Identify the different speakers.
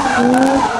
Speaker 1: 嗯